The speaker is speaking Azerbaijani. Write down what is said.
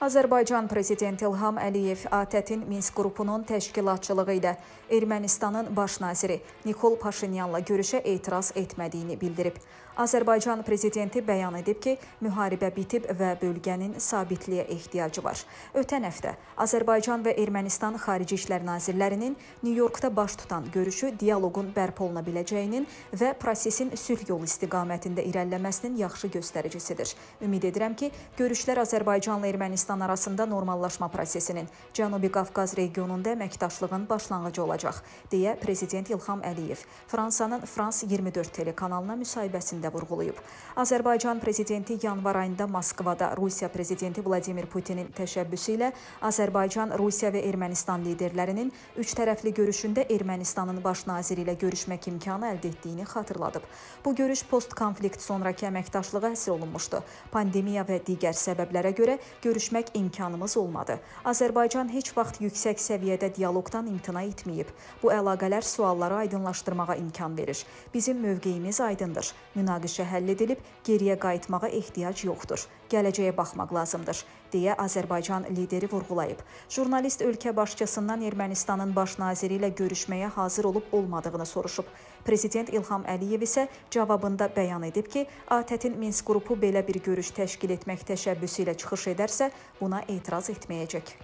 Azərbaycan prezidenti İlham Əliyev ATƏT-in Minsk qrupunun təşkilatçılığı ilə Ermənistanın baş naziri Nikol Paşinyanla görüşə etiraz etmədiyini bildirib. Azərbaycan prezidenti bəyan edib ki, müharibə bitib və bölgənin sabitliyə ehtiyacı var. Ötən həftə Azərbaycan və Ermənistan Xarici İşlər Nazirlərinin Nyu-Yorkda baş tutan görüşü dialoqun bərpa oluna biləcəyinin və prosesin sülh yolu istiqamətində irəliləməsinin yaxşı göstəricisidir. Ümid edirəm ki, görüşlər Azərbaycanla Ermənistan Ermənistan arasında normallaşma prosesinin Cənubi Qafqaz regionunda əməkdaşlığın başlanğıcı olacaq, deyə Prezident İlham Əliyev Fransanın Frans 24 telekanalına müsahibəsində vurğulayıb. Azərbaycan Prezidenti yanvar ayında Moskvada Rusiya Prezidenti Vladimir Putinin təşəbbüsü ilə Azərbaycan, Rusiya və Ermənistan liderlərinin üç tərəfli görüşündə Ermənistanın baş naziri ilə görüşmək imkanı əldə etdiyini xatırladıb. Bu görüş post-konflikt sonrakı əməkdaşlığa həsr olunmuşdu. Pandemiya və digər səbəblərə görə görüşmək görüşmək imkanımız olmadı. Azərbaycan heç vaxt yüksək səviyyədə dialoqdan imtina etməyib. Bu əlaqələr sualları aydınlaşdırmağa imkan verir. Bizim mövqeyimiz aydındır. Münaqişə həll edilib, geriyə qayıtmağa ehtiyac yoxdur. Gələcəyə baxmaq lazımdır, deyə Azərbaycan lideri vurğulayıb. Jurnalist ölkə başçısından Ermənistanın baş naziri ilə görüşməyə hazır olub-olmadığını soruşub. Prezident İlham Əliyev isə cavabında bəyan edib ki, ATƏT-in Minsk qrupu belə bir görüş təşkil etmək təşəbbüsü ilə çıxış edərsə, buna etiraz etməyəcək.